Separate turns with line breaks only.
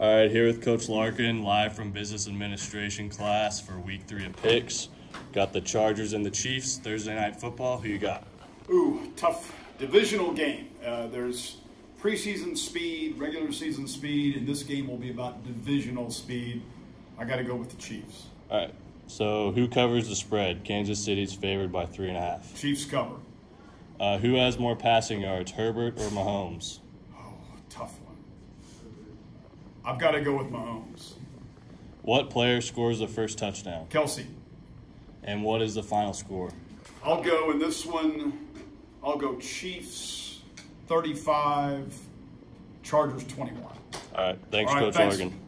All right, here with Coach Larkin, live from business administration class for week three of picks. Got the Chargers and the Chiefs Thursday night football. Who you got?
Ooh, tough divisional game. Uh, there's preseason speed, regular season speed, and this game will be about divisional speed. I got to go with the Chiefs.
All right. So who covers the spread? Kansas City's favored by three and a half.
Chiefs cover.
Uh, who has more passing yards, Herbert or Mahomes?
Oh, tough one. I've got to go with Mahomes.
What player scores the first touchdown?
Kelce.
And what is the final score?
I'll go in this one. I'll go Chiefs 35, Chargers 21.
All right. Thanks,
All right,
Coach
thanks.
Larkin.